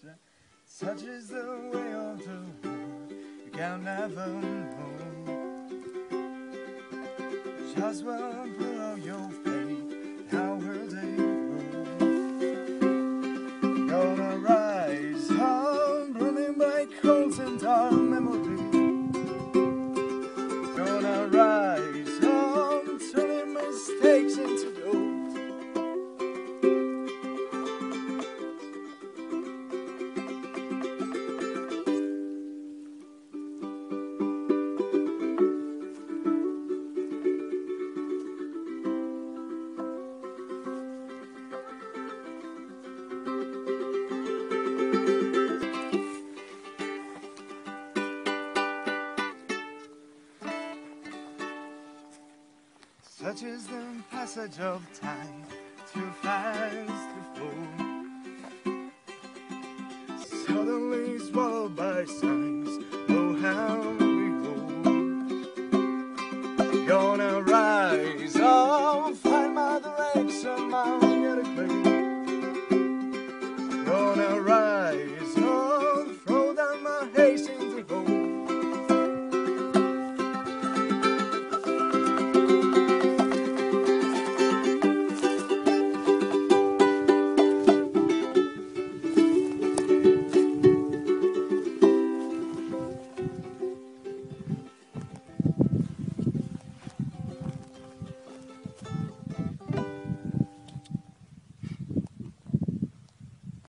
such such is the way of the world. You can never know. Just will pull your faith. How will they grow? Gonna rise on, burning black holes and dark memory. Such is the passage of time too fast to foam. Suddenly swallowed by signs Oh, how we go. Gonna rise up Find my direction, my